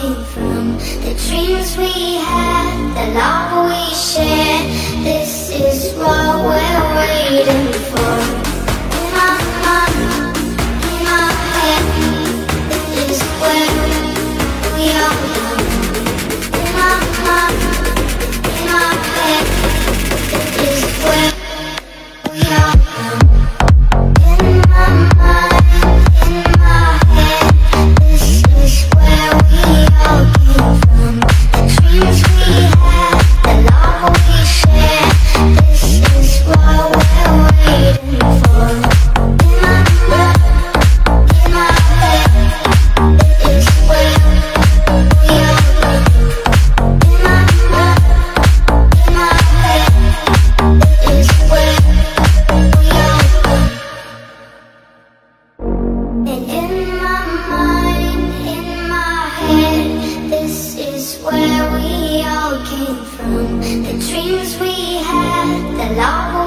came from The dreams we had, the love we shared. from the dreams we had, the love.